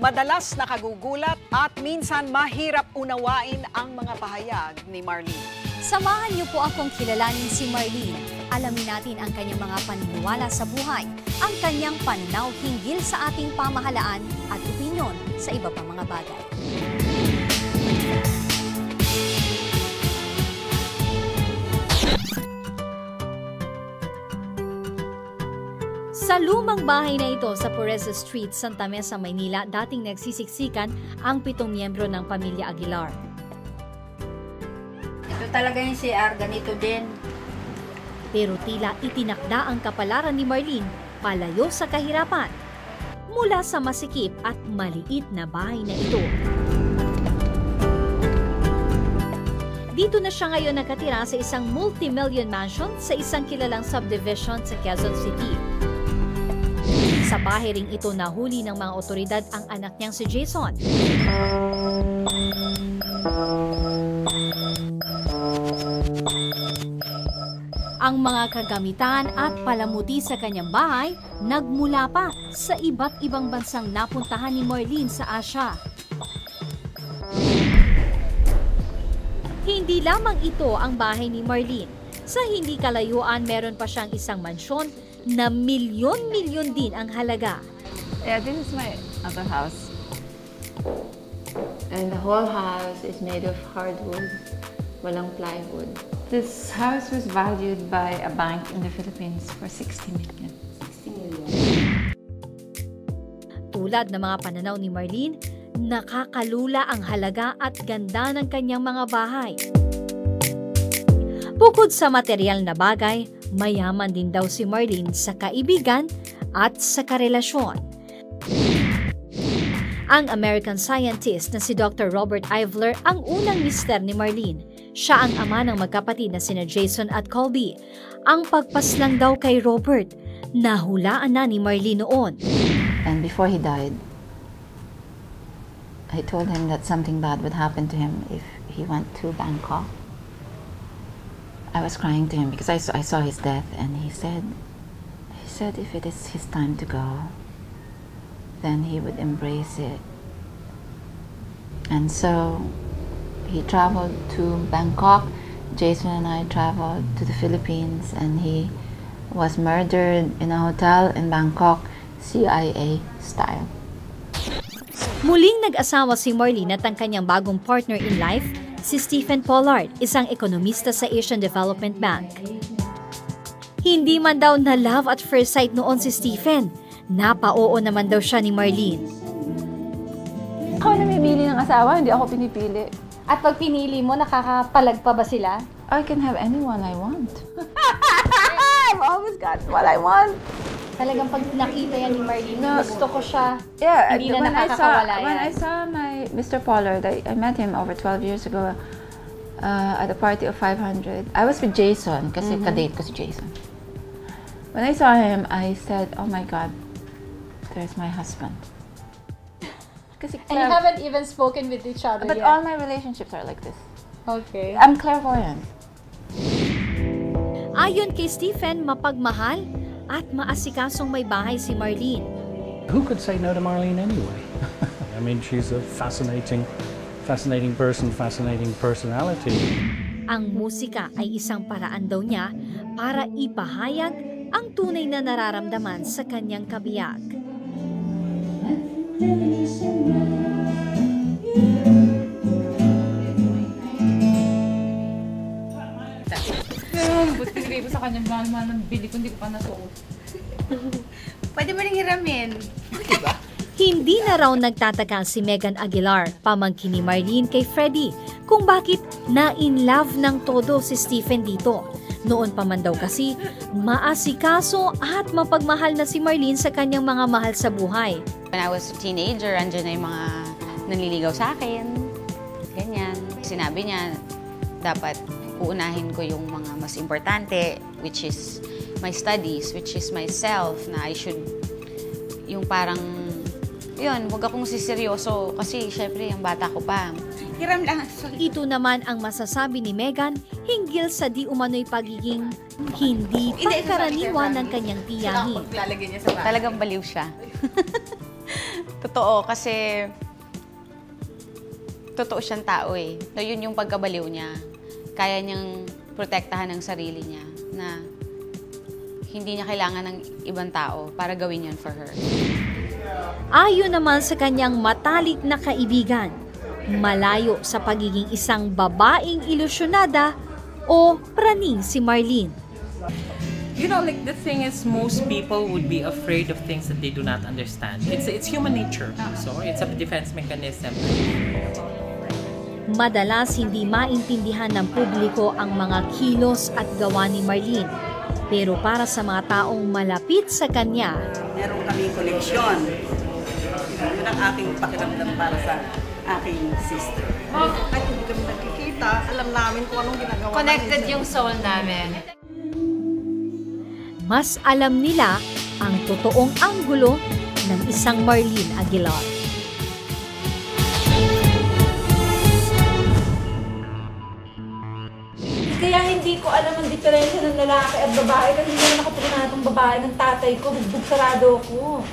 Madalas nakagugulat at minsan mahirap unawain ang mga pahayag ni Marlene. Samahan niyo po akong kilalanin si Marlene. Alamin natin ang kanyang mga paniniwala sa buhay, ang kanyang pananaw hinggil sa ating pamahalaan at opinyon sa iba pang mga bagay. Sa lumang bahay na ito sa Pereza Street, Santa Mesa, Maynila, dating nagsisiksikan ang pitong miyembro ng pamilya Aguilar. Ito talaga yung CR, ganito din. Pero tila itinakda ang kapalaran ni Marlene palayo sa kahirapan mula sa masikip at maliit na bahay na ito. Dito na siya ngayon nakatira sa isang multi-million mansion sa isang kilalang subdivision sa Quezon City. Sa bahay ring ito nahuli ng mga otoridad ang anak niyang si Jason. Ang mga kagamitan at palamuti sa kanyang bahay nagmula pa sa iba't ibang bansang napuntahan ni Marlene sa Asia. Hindi lamang ito ang bahay ni Marlene. Sa hindi kalayuan, meron pa siyang isang mansyon na milyon-milyon din ang halaga. Yeah, this is my other house. And the whole house is made of hardwood, walang plywood. This house was valued by a bank in the Philippines for 60 million. 60 million. Tulad ng mga pananaw ni Marlene, nakakalula ang halaga at ganda ng kanyang mga bahay. Bukod sa material na bagay, mayaman din daw si Marlene sa kaibigan at sa karelasyon. Ang American scientist na si Dr. Robert Ivler ang unang mister ni Marlene. Siya ang ama ng magkapatid na sina Jason at Colby. Ang pagpaslang daw kay Robert, nahulaan na ni Marlene noon. And before he died, I told him that something bad would happen to him if he went to Bangkok. I was crying to him because I saw, I saw his death, and he said, he said if it is his time to go, then he would embrace it. And so he traveled to Bangkok. Jason and I traveled to the Philippines, and he was murdered in a hotel in Bangkok, CIA style. Muling nag-asawa si Marlene at ang kanyang bagong partner in life, si Stephen Pollard, isang ekonomista sa Asian Development Bank. Hindi man daw na love at first sight noon si Stephen, napa-oo naman daw siya ni Marlene. Ako na namimili ng asawa, hindi ako pinipili. At pag pinili mo, nakakapalag pa ba sila? I can have anyone I want. I've always got what I want. Talagang pag nakita yan ni Marlene, gusto ko siya. Yeah, Hindi na when I saw when. I saw my Mr. Pollard, I, I met him over 12 years ago uh, at a party of 500. I was with Jason kasi kadate ko si Jason. When I saw him, I said, "Oh my God, there's my husband." Kasi And you haven't even spoken with each other but yet. all my relationships are like this. okay. I'm clairvoyant. Ayon kay Stephen, mapagmahal at maasikasong may bahay si Marlene. Who could say no to Marlene anyway? I mean, she's a fascinating, fascinating person, fascinating personality. Ang musika ay isang paraan daw niya para ipahayag ang tunay na nararamdaman sa kanyang kabiyak. Pero pinigay ko sa kanya, mahal-mahal ng bili ko, hindi ko pa nasuot. Pwede mo rin hiramin. Hindi na raw nagtataka si Megan Aguilar, pamangkin ni Marlene kay Freddie, kung bakit na-in love ng todo si Stephen dito. Noon pa man daw kasi, maasikaso at mapagmahal na si Marlene sa kanyang mga mahal sa buhay. When I was a teenager, andyan na yung mga nanliligaw sa akin. Ganyan. Sinabi niya, dapat uunahin ko yung mga mas importante, which is my studies, which is myself, na I should, yung parang, yun, huwag akong siseryoso kasi syempre, yung bata ko pa. Hiram lang. Sorry. Ito naman ang masasabi ni Megan hinggil sa di umano'y pagiging hindi pangkaraniwan ng kanyang tiyahin. Talagang baliw siya. Totoo, kasi totoo siyang tao eh. So, yun yung pagkabaliw niya. Kaya niyang protektahan ang sarili niya na hindi niya kailangan ng ibang tao para gawin yun for her. Ayon naman sa kanyang matalik na kaibigan, malayo sa pagiging isang babaeng ilusyonada o praning si Marlene. You know, like the thing is, most people would be afraid of things that they do not understand. It's it's human nature, so it's a defense mechanism. Madalas hindi maintindihan ng publiko ang mga kilos at gawa ni Marlene. Pero para sa mga taong malapit sa kanya, meron kami koneksyon. Yun ang aking pakiramdam para sa aking sister. Kahit hindi kami nagkikita, alam namin kung anong ginagawa Connected namin. yung soul namin. mas alam nila ang totoong anggulo ng isang Marlene Aguilar. Hindi ko alam ang diferensya ng lalaki at babae kasi hindi ako ng babae ng tatay ko, bugbog sarado ako.